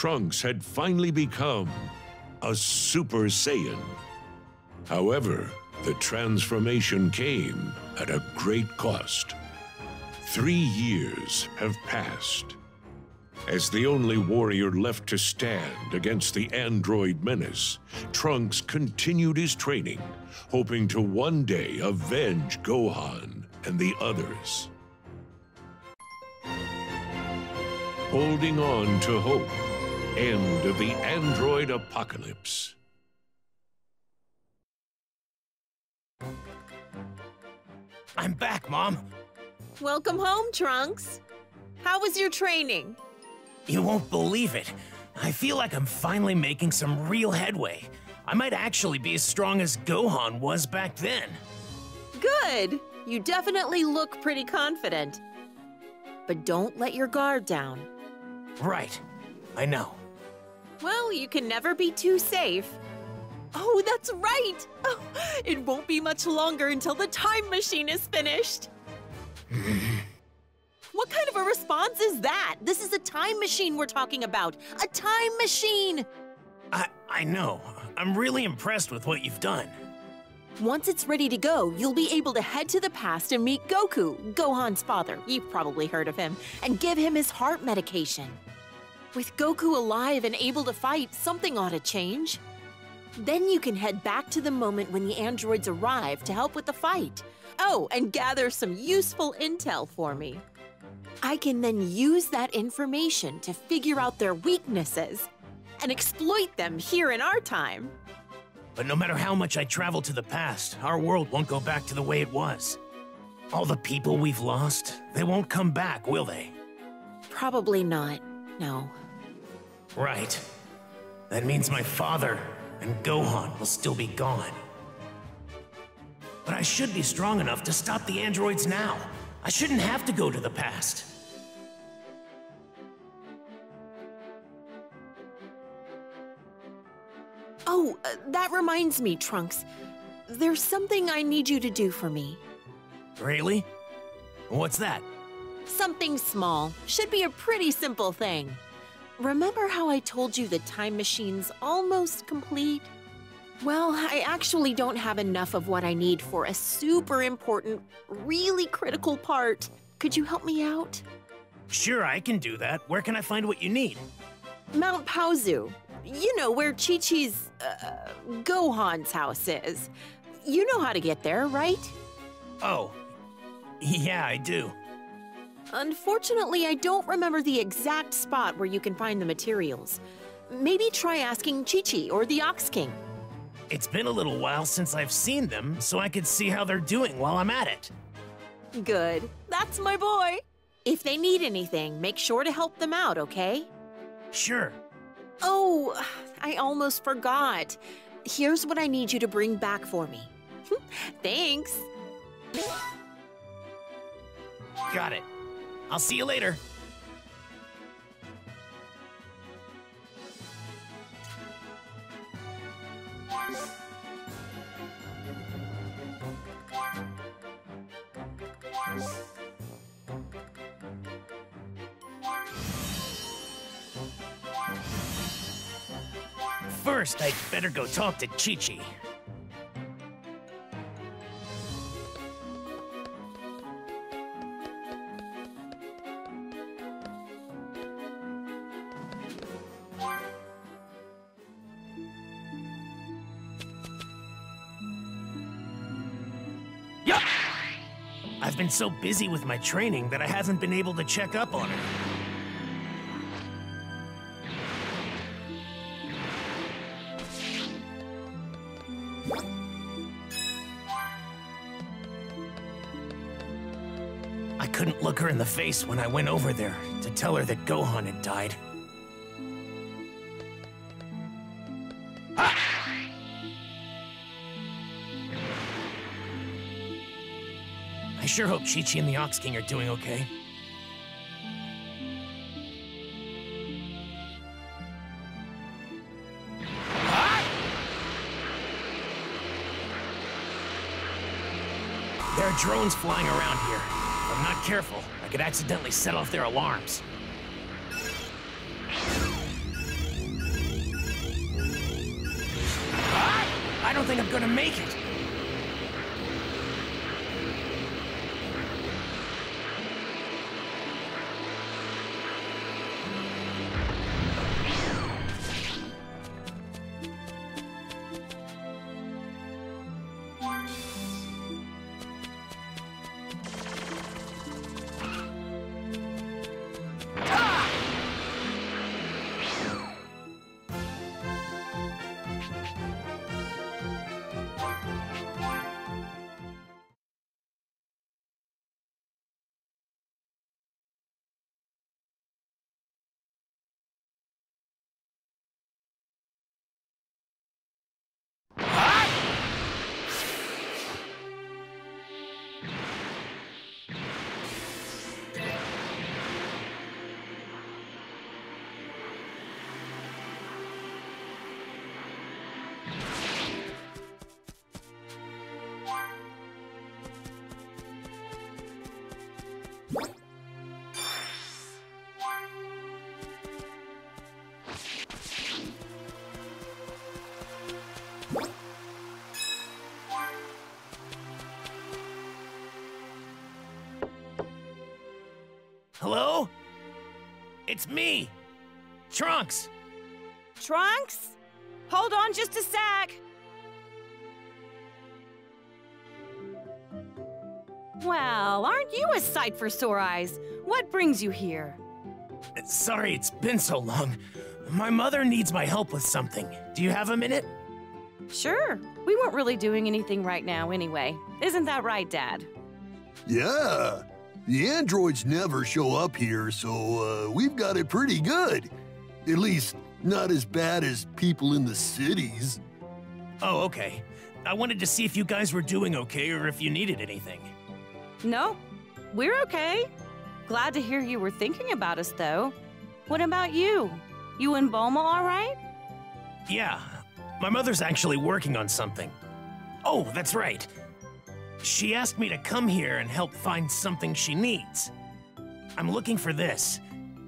Trunks had finally become a Super Saiyan. However, the transformation came at a great cost. Three years have passed. As the only warrior left to stand against the android menace, Trunks continued his training, hoping to one day avenge Gohan and the others. Holding on to hope. End of the android apocalypse. I'm back, Mom. Welcome home, Trunks. How was your training? You won't believe it. I feel like I'm finally making some real headway. I might actually be as strong as Gohan was back then. Good. You definitely look pretty confident. But don't let your guard down. Right. I know. Well, you can never be too safe. Oh, that's right! Oh, it won't be much longer until the time machine is finished. what kind of a response is that? This is a time machine we're talking about. A time machine! I I know. I'm really impressed with what you've done. Once it's ready to go, you'll be able to head to the past and meet Goku, Gohan's father. You've probably heard of him, and give him his heart medication. With Goku alive and able to fight, something ought to change. Then you can head back to the moment when the androids arrive to help with the fight. Oh, and gather some useful intel for me. I can then use that information to figure out their weaknesses and exploit them here in our time. But no matter how much I travel to the past, our world won't go back to the way it was. All the people we've lost, they won't come back, will they? Probably not, no. Right. That means my father and Gohan will still be gone. But I should be strong enough to stop the androids now. I shouldn't have to go to the past. Oh, uh, that reminds me, Trunks. There's something I need you to do for me. Really? What's that? Something small. Should be a pretty simple thing. Remember how I told you the time machine's almost complete? Well, I actually don't have enough of what I need for a super important, really critical part. Could you help me out? Sure, I can do that. Where can I find what you need? Mount Paozu. You know where Chi Chi's, uh, Gohan's house is. You know how to get there, right? Oh, yeah, I do. Unfortunately, I don't remember the exact spot where you can find the materials. Maybe try asking Chi Chi or the Ox King. It's been a little while since I've seen them, so I could see how they're doing while I'm at it. Good. That's my boy. If they need anything, make sure to help them out, okay? Sure. Oh, I almost forgot. Here's what I need you to bring back for me. Thanks. Got it. I'll see you later. First, I'd better go talk to Chi-Chi. Yeah! So busy with my training that I haven't been able to check up on her. I couldn't look her in the face when I went over there to tell her that Gohan had died. sure hope Chi Chi and the Ox King are doing okay. There are drones flying around here. If I'm not careful, I could accidentally set off their alarms. Ah! I don't think I'm gonna make it! It's me, Trunks. Trunks? Hold on just a sec. Well, aren't you a sight for sore eyes? What brings you here? Sorry it's been so long. My mother needs my help with something. Do you have a minute? Sure. We weren't really doing anything right now anyway. Isn't that right, Dad? Yeah. The androids never show up here, so uh, we've got it pretty good. At least, not as bad as people in the cities. Oh, okay. I wanted to see if you guys were doing okay or if you needed anything. No, we're okay. Glad to hear you were thinking about us, though. What about you? You and Bulma all right? Yeah, my mother's actually working on something. Oh, that's right. She asked me to come here and help find something she needs. I'm looking for this.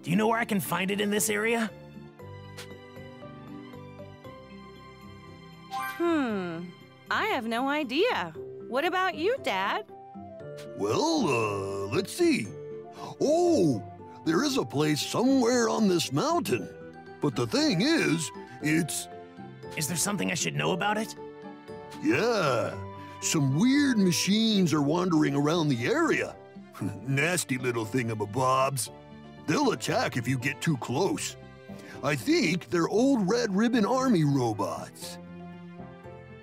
Do you know where I can find it in this area? Hmm, I have no idea. What about you, Dad? Well, uh, let's see. Oh, there is a place somewhere on this mountain. But the thing is, it's. Is there something I should know about it? Yeah, some weird machines are wandering around the area. Nasty little thingamabobs. They'll attack if you get too close. I think they're old Red Ribbon Army robots.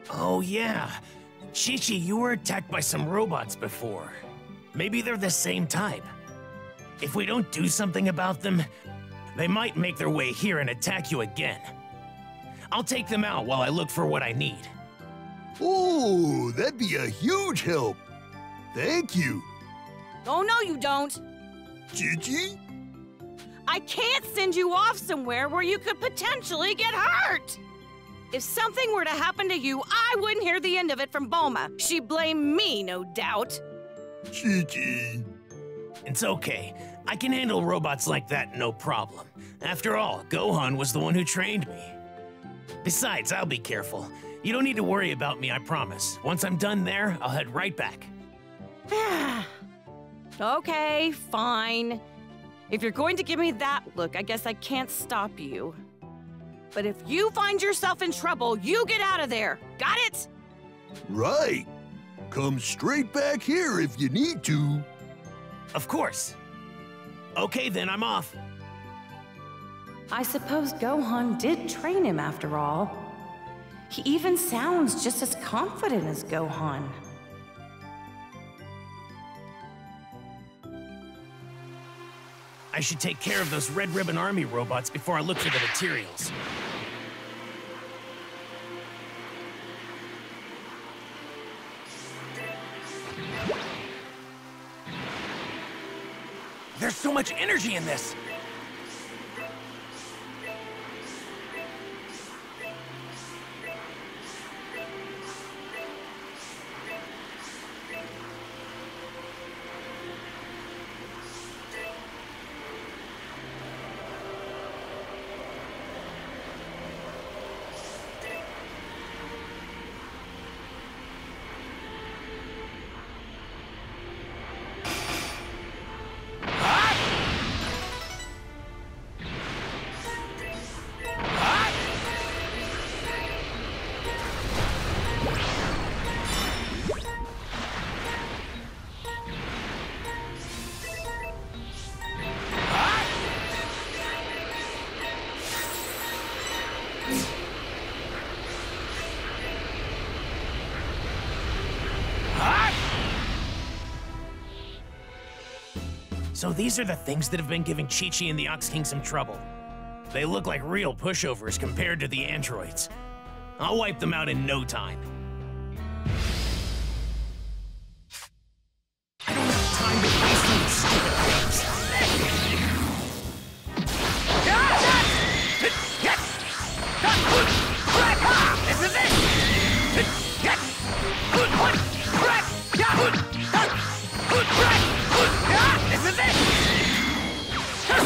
Oh, yeah. Chi-Chi, you were attacked by some robots before. Maybe they're the same type. If we don't do something about them, they might make their way here and attack you again. I'll take them out while I look for what I need. Oh, that'd be a huge help. Thank you. Oh, no, you don't. Chi-Chi? I can't send you off somewhere where you could potentially get hurt. If something were to happen to you, I wouldn't hear the end of it from Bulma. She'd blame me, no doubt. Chi-Chi. It's okay. I can handle robots like that no problem. After all, Gohan was the one who trained me. Besides, I'll be careful. You don't need to worry about me, I promise. Once I'm done there, I'll head right back. okay, fine. If you're going to give me that look, I guess I can't stop you. But if you find yourself in trouble, you get out of there. Got it? Right. Come straight back here if you need to. Of course. Okay, then I'm off. I suppose Gohan did train him after all. He even sounds just as confident as Gohan. I should take care of those Red Ribbon Army robots before I look for the materials. There's so much energy in this! These are the things that have been giving Chi-Chi and the Ox King some trouble. They look like real pushovers compared to the androids. I'll wipe them out in no time.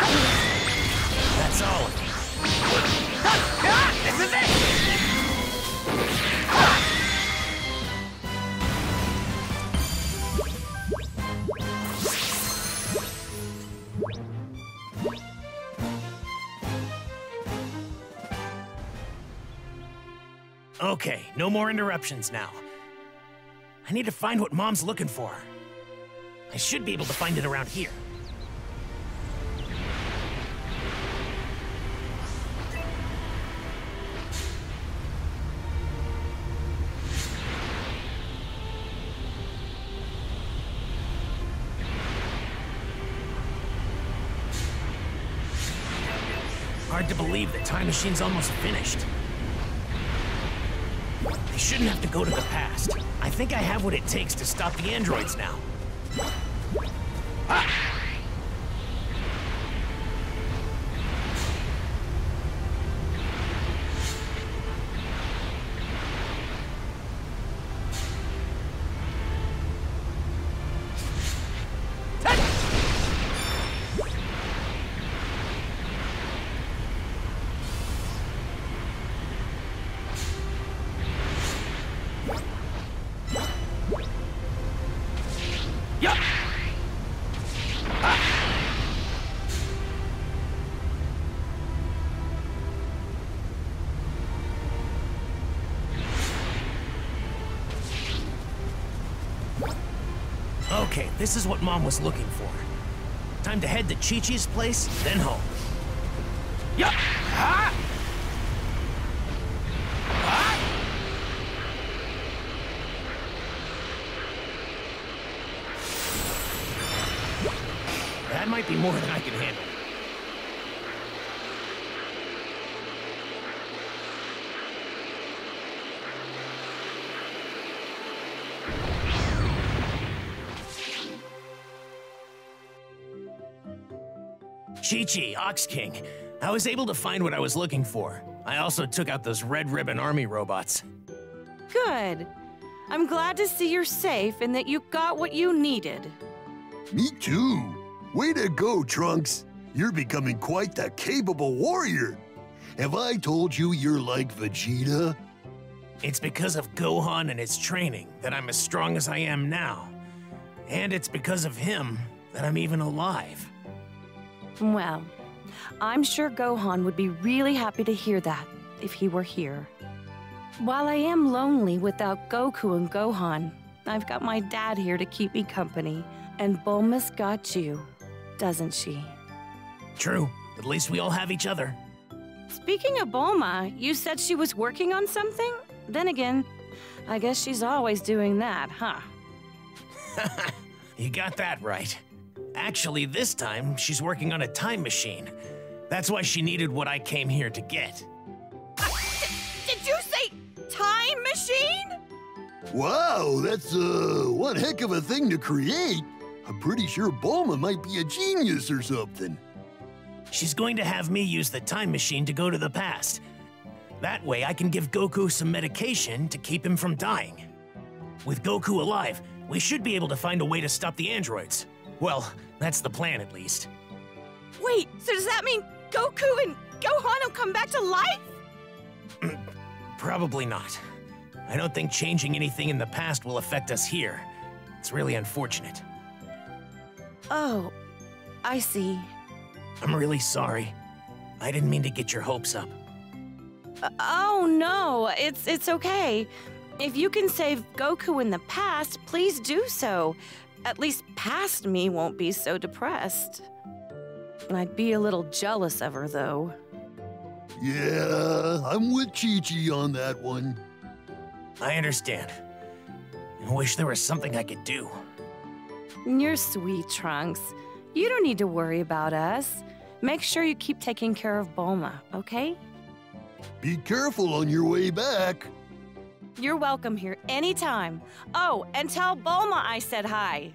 That's all. This is it! Okay, no more interruptions now. I need to find what Mom's looking for. I should be able to find it around here. To believe the time machine's almost finished. I shouldn't have to go to the past. I think I have what it takes to stop the androids now. This is what Mom was looking for. Time to head to Chi-Chi's place, then home. Yup! Ah! Ah! That might be more than I can Chi-Chi, Ox King. I was able to find what I was looking for. I also took out those Red Ribbon Army robots. Good. I'm glad to see you're safe and that you got what you needed. Me too. Way to go, Trunks. You're becoming quite the capable warrior. Have I told you you're like Vegeta? It's because of Gohan and his training that I'm as strong as I am now. And it's because of him that I'm even alive. Well, I'm sure Gohan would be really happy to hear that if he were here. While I am lonely without Goku and Gohan, I've got my dad here to keep me company. And Bulma's got you, doesn't she? True, at least we all have each other. Speaking of Bulma, you said she was working on something? Then again, I guess she's always doing that, huh? You got that right. Actually, this time, she's working on a time machine. That's why she needed what I came here to get. Did you say time machine? Wow, that's uh, one heck of a thing to create. I'm pretty sure Bulma might be a genius or something. She's going to have me use the time machine to go to the past. That way, I can give Goku some medication to keep him from dying. With Goku alive, we should be able to find a way to stop the androids. Well, that's the plan at least. Wait, so does that mean Goku and Gohan will come back to life? Probably not. I don't think changing anything in the past will affect us here. It's really unfortunate. Oh, I see. I'm really sorry. I didn't mean to get your hopes up. Uh, oh no, it's it's okay. If you can save Goku in the past, please do so. At least past me won't be so depressed. I'd be a little jealous of her though. Yeah, I'm with Chi Chi on that one. I understand. I wish there was something I could do. You're sweet, Trunks. You don't need to worry about us. Make sure you keep taking care of Bulma, okay? Be careful on your way back. You're welcome here anytime. Oh, and tell Bulma I said hi.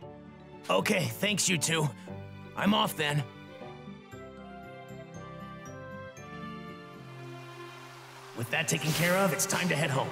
Okay, thanks you two. I'm off then. With that taken care of, it's time to head home.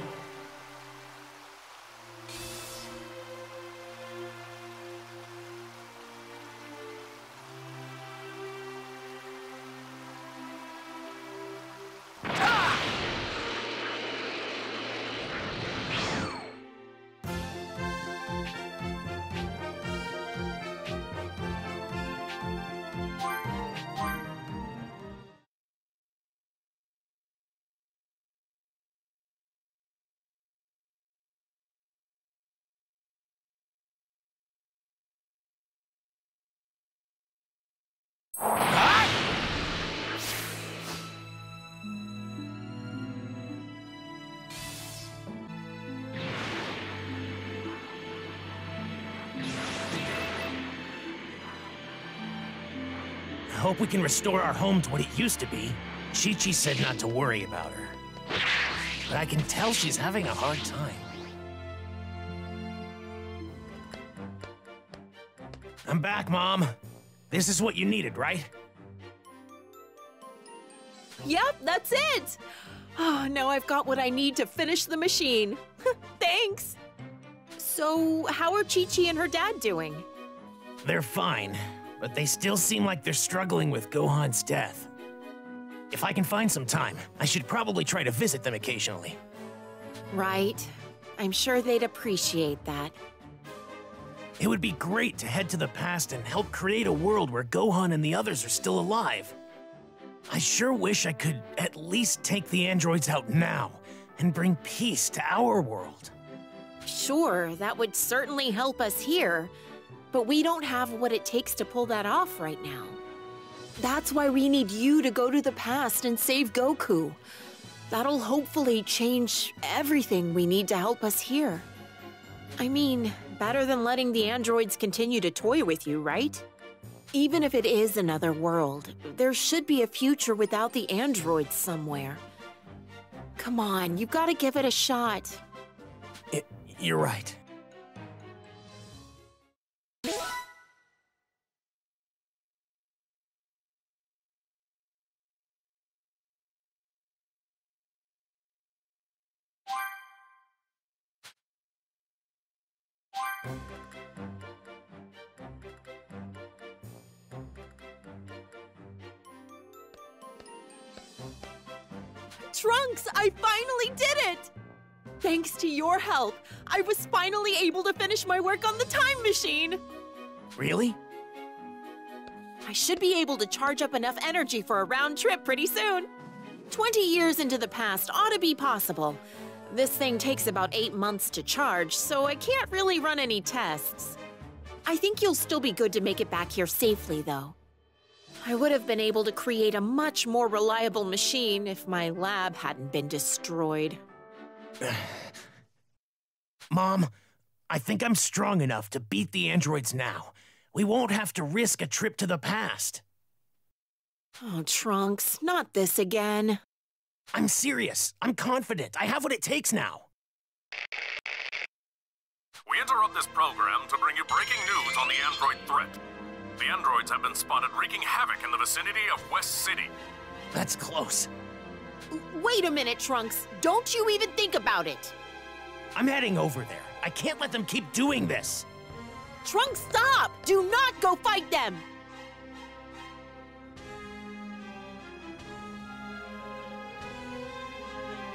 Hope we can restore our home to what it used to be. Chi-Chi said not to worry about her. But I can tell she's having a hard time. I'm back, Mom. This is what you needed, right? Yep, that's it. Oh, now I've got what I need to finish the machine. Thanks. So, how are Chi Chi and her dad doing? They're fine, but they still seem like they're struggling with Gohan's death. If I can find some time, I should probably try to visit them occasionally. Right. I'm sure they'd appreciate that. It would be great to head to the past and help create a world where Gohan and the others are still alive. I sure wish I could at least take the androids out now and bring peace to our world. Sure, that would certainly help us here, but we don't have what it takes to pull that off right now. That's why we need you to go to the past and save Goku. That'll hopefully change everything we need to help us here. I mean, better than letting the androids continue to toy with you, right? Even if it is another world, there should be a future without the androids somewhere. Come on, you've got to give it a shot. I- you're right. Trunks, I finally did it! Thanks to your help, I was finally able to finish my work on the time machine. Really? I should be able to charge up enough energy for a round trip pretty soon. 20 years into the past ought to be possible. This thing takes about eight months to charge, so I can't really run any tests. I think you'll still be good to make it back here safely, though. I would have been able to create a much more reliable machine if my lab hadn't been destroyed. Mom, I think I'm strong enough to beat the androids now. We won't have to risk a trip to the past. Oh, Trunks, not this again. I'm serious. I'm confident. I have what it takes now. We interrupt this program to bring you breaking news on the android threat. The androids have been spotted wreaking havoc in the vicinity of West City. That's close. Wait a minute, Trunks. Don't you even think about it. I'm heading over there. I can't let them keep doing this. Trunks, stop! Do not go fight them!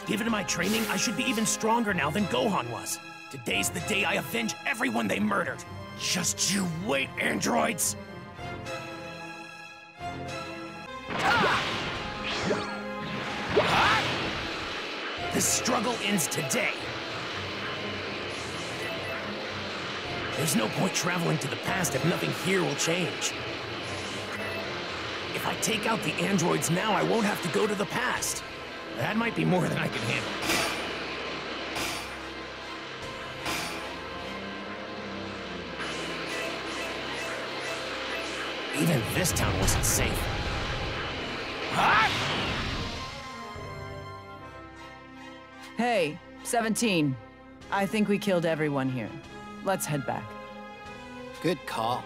Given my training, I should be even stronger now than Gohan was. Today's the day I avenge everyone they murdered. Just you wait, androids! This struggle ends today. There's no point traveling to the past if nothing here will change. If I take out the androids now, I won't have to go to the past. That might be more than I can handle. Even this town wasn't safe. Hey, 17. I think we killed everyone here. Let's head back. Good call.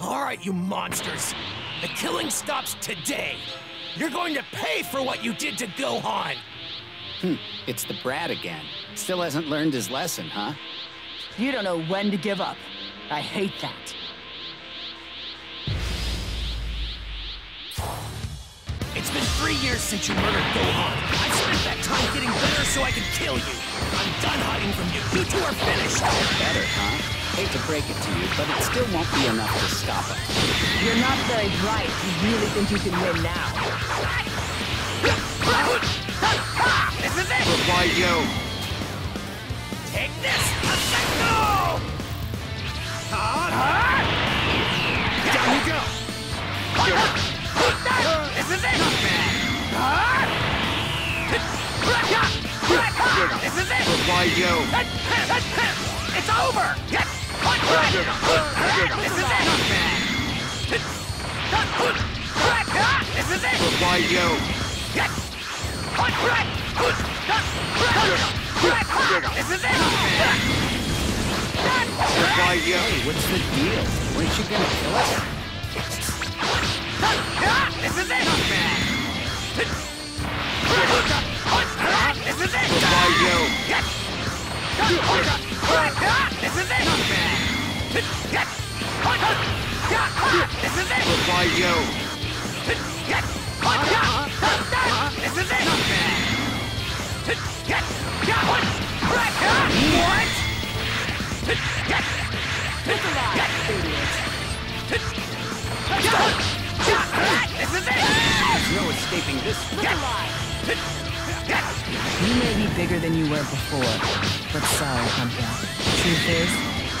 All right, you monsters. The killing stops today. You're going to pay for what you did to Gohan. Hmm, it's the brat again. Still hasn't learned his lesson, huh? You don't know when to give up. I hate that. It's been three years since you murdered Gohan. I've spent that time getting better so I can kill you. I'm done hiding from you. You two are finished. Better, huh? Hate to break it to you, but it still won't be enough to stop us. You're not very bright. You really think you can win now? This is it! Why, yo? Take this! Let's go! Down you go! This is it! This is it! Why, yo? It's over! Yes! This is it! This is it! Why, yo? This is it! Why, yo? Hey, what's the deal? Weren't you gonna kill us? This is it! This is it! Why, yo? This is it! This is it! Why, yo? This is it! This is it! There's no escaping this. You may be bigger than you were before, but sorry, Pumpkin. Truth is,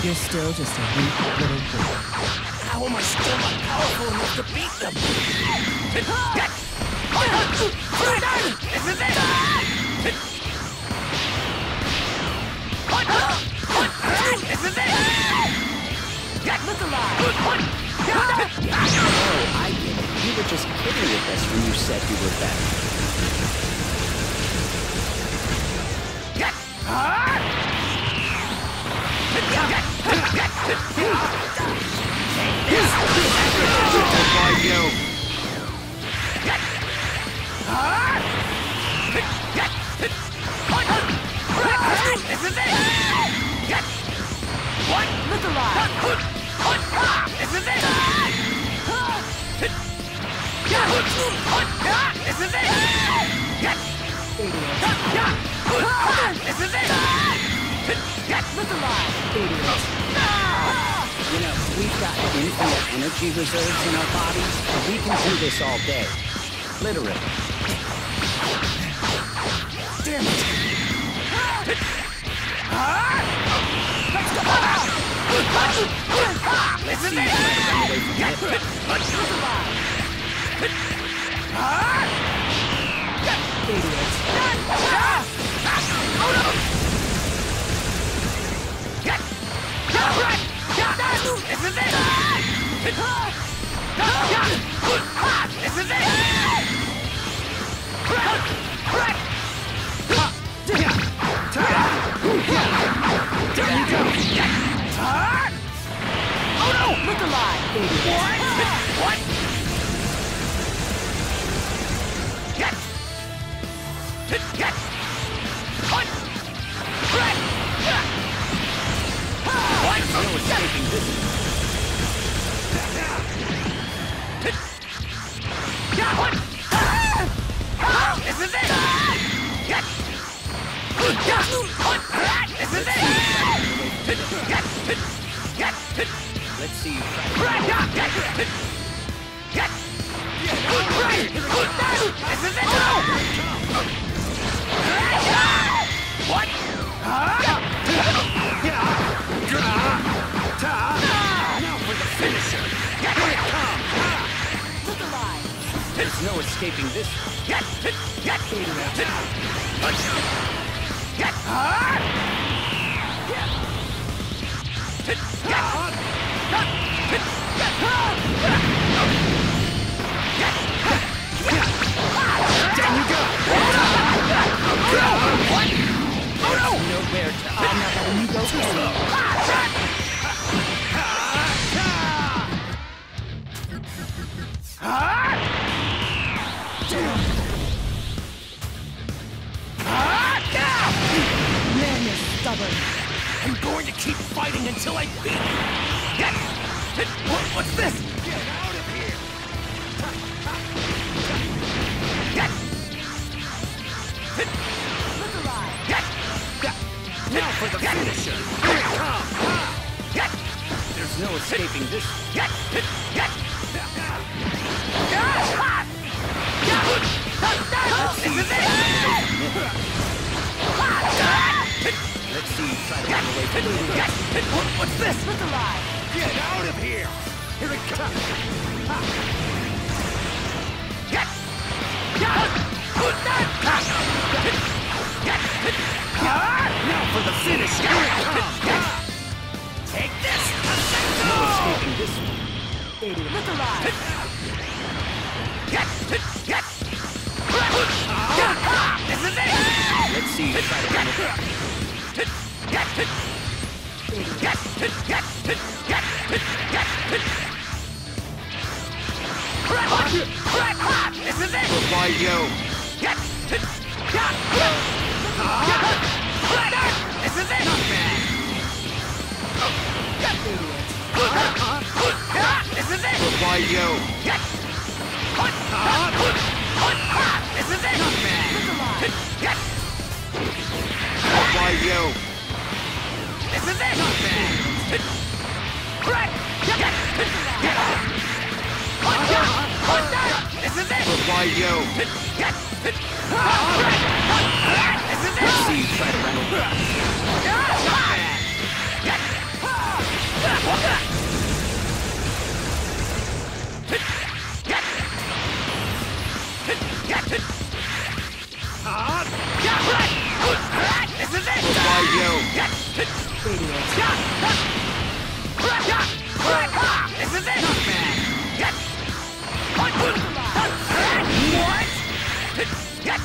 you're still just a weak little boy. How am I still not powerful enough to beat them? This is it! This is it! Look alive! Oh, were just kidding with us when you said you were yo? This is it! What? Look alive! This is it! Alive! You know, we've got infinite energy reserves in our bodies, we can do this all day. Literally. Damn it! This is it! This is it! There you go! Turn! Oh no! Look alive! What? What? Get! Get! This is stubborn. I'm going to keep fighting until I beat you! Get! What, what's this? Get out of here! Get! Get! Now for the finisher. Here it comes. Get! There's no escaping this. Get! Get! This is it! Let's see you try to run away from me. What, what's this? Look alive! Get out of here! Here it comes! Get! Now for the finish. Here it comes. Take this! No escaping this. Idiot. Look alive! Get! Get! This is it! Let's see you try to run away. This is it! Why, yo? This is it! Get it This is it! Why, yo? This is it! Get! Why, yo? This is it! Right! This is it! Why, yo? This is it! Let's see you try to run away. This is it! Why, yo? Idiot. This is it! Get! What? Get!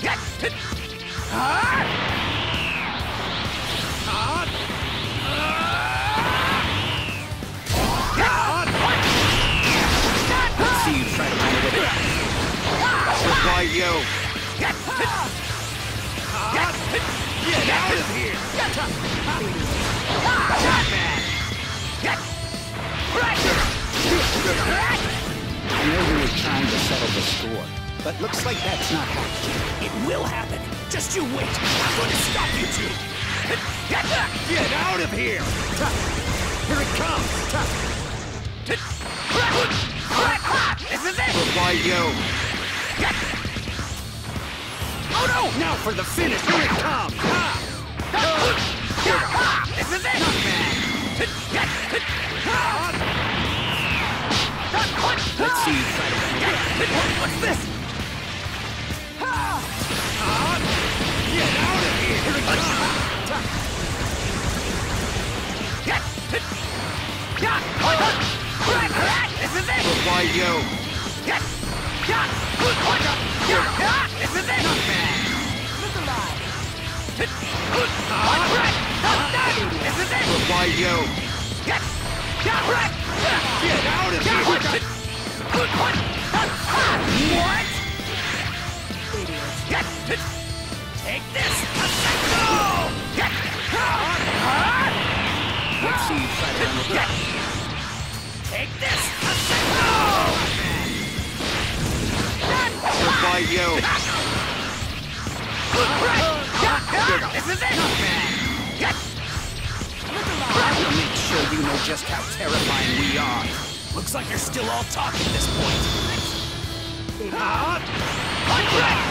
Get! Let's see you try to run away. Why, yo? Get out of here! I know we were trying to settle the score, but looks like that's not happening. It will happen. Just you wait. I'm going to stop you. Get, get out of here! Here it comes! Is it! Why, yo? Oh no! Now for the finish. Here it comes. This is it! Let's see you to run away. What's this? Get out of here! Here it comes! This is it! Why, yo? Reply yo. Get out of here! What? Take this! This is it! I'll make sure you know just how terrifying we are. Looks like you're still all talk at this point.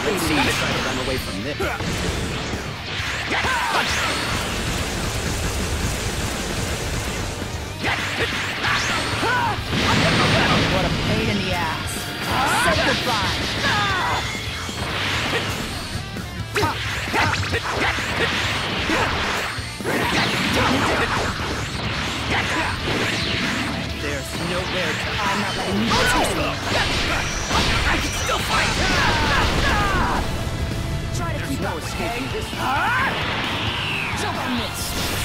Let's see try to run away from this. What a pain in the ass. Say goodbye. There's nowhere to I'm not letting you go. I can still fight! Try to keep no up, escaping okay? this. Jump on this.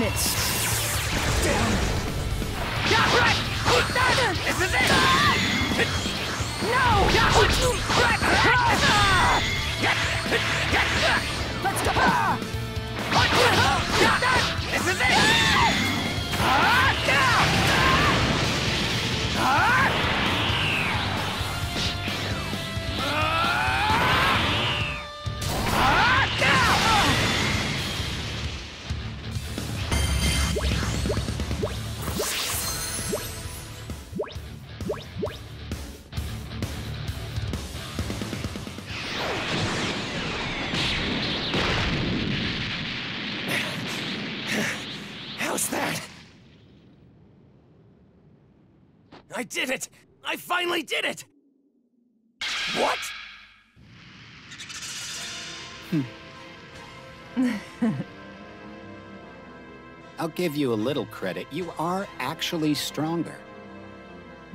Choke How's that? I did it! I finally did it! What? Hmm. I'll give you a little credit. You are actually stronger.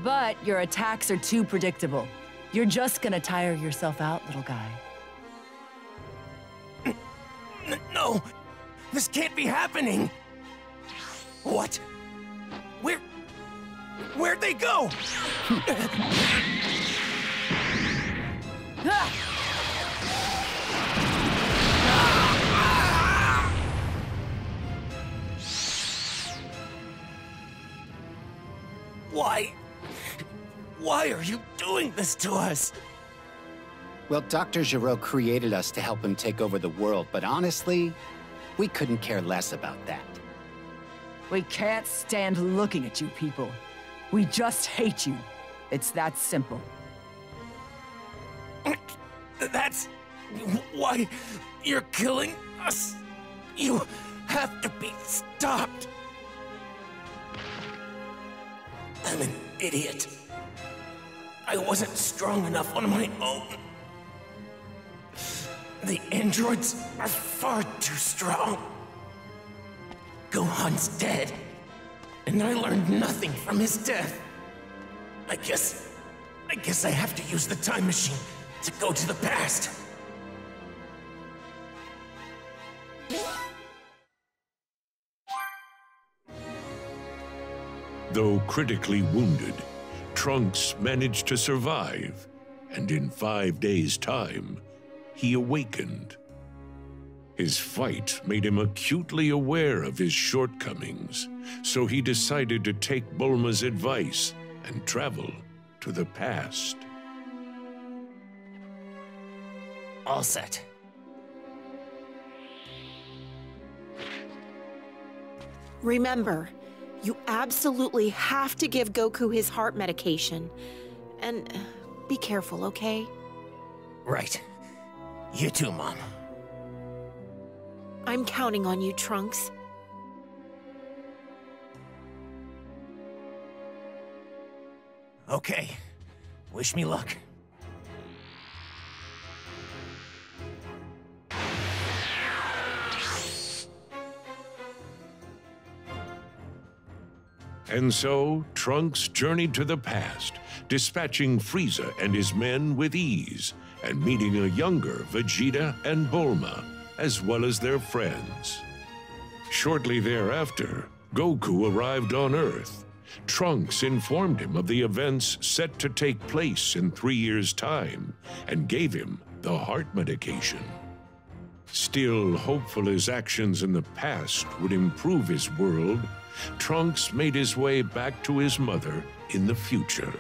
But your attacks are too predictable. You're just gonna tire yourself out, little guy. N- no! This can't be happening! What? Where... Where'd they go? Why? Why are you doing this to us? Well, Dr. Gero created us to help him take over the world, but honestly, we couldn't care less about that. We can't stand looking at you people. We just hate you. It's that simple. That's why you're killing us. You have to be stopped. I'm an idiot. I wasn't strong enough on my own. The androids are far too strong. Gohan's dead, and I learned nothing from his death. I guess. I guess I have to use the time machine to go to the past. Though critically wounded, Trunks managed to survive, and in five days' time, he awakened. His fight made him acutely aware of his shortcomings, so he decided to take Bulma's advice and travel to the past. All set. Remember, you absolutely have to give Goku his heart medication. And uh, be careful, okay? Right. You too, Mom. I'm counting on you, Trunks. Okay. Wish me luck. And so, Trunks journeyed to the past, dispatching Frieza and his men with ease, and meeting a younger Vegeta and Bulma, as well as their friends. Shortly thereafter, Goku arrived on Earth. Trunks informed him of the events set to take place in three years' time and gave him the heart medication. Still hopeful his actions in the past would improve his world, Trunks made his way back to his mother in the future.